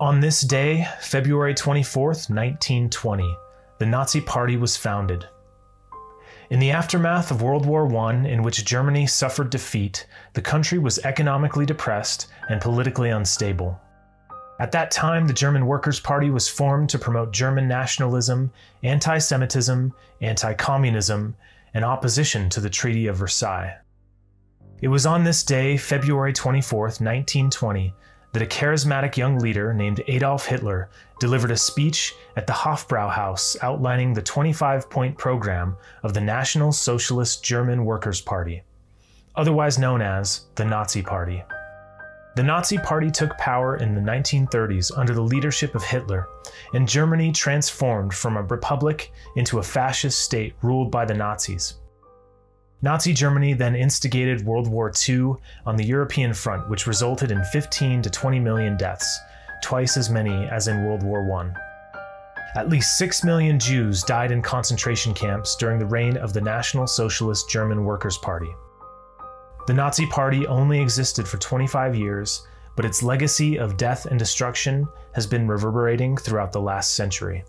On this day, February 24th, 1920, the Nazi Party was founded. In the aftermath of World War I, in which Germany suffered defeat, the country was economically depressed and politically unstable. At that time, the German Workers' Party was formed to promote German nationalism, anti Semitism, anti communism, and opposition to the Treaty of Versailles. It was on this day, February 24, 1920, that a charismatic young leader named Adolf Hitler delivered a speech at the Hofbrauhaus outlining the 25 point program of the National Socialist German Workers' Party, otherwise known as the Nazi Party. The Nazi Party took power in the 1930s under the leadership of Hitler, and Germany transformed from a republic into a fascist state ruled by the Nazis. Nazi Germany then instigated World War II on the European front, which resulted in 15 to 20 million deaths, twice as many as in World War I. At least 6 million Jews died in concentration camps during the reign of the National Socialist German Workers' Party. The Nazi Party only existed for 25 years, but its legacy of death and destruction has been reverberating throughout the last century.